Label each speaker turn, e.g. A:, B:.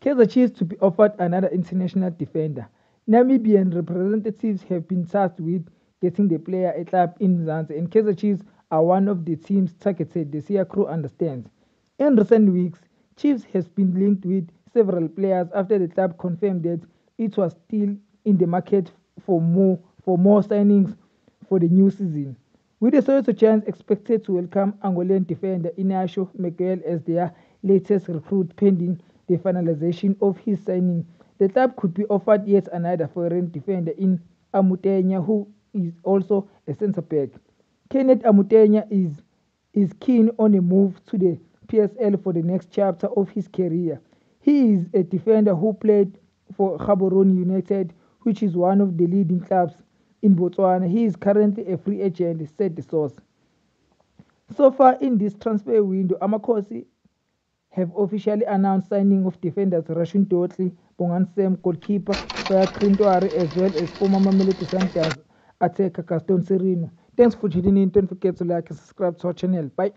A: Kaizer Chiefs to be offered another international defender. Namibian representatives have been tasked with getting the player a club in Mzansi and Kaizer Chiefs are one of the teams targeted, the Sia crew understands. In recent weeks, Chiefs has been linked with several players after the club confirmed that it was still in the market for more for more signings for the new season. With the Soweto Giants expected to welcome Angolan defender Inacio Miguel as their latest recruit pending the finalization of his signing, the club could be offered yet another foreign defender in Amutenya who is also a centre back. Kenneth Amutenya is, is keen on a move to the PSL for the next chapter of his career. He is a defender who played for Gaborone United, which is one of the leading clubs in Botswana. He is currently a free agent, said the source. So far in this transfer window, Amakosi have officially announced signing of defenders Rashun Dotli, Bongan Sam, goalkeeper Faya Krintwari, as well as former Mamelodi Sundowns attacker Gaston Serino. Thanks for tuning in. Don't forget to like and subscribe to our channel. Bye.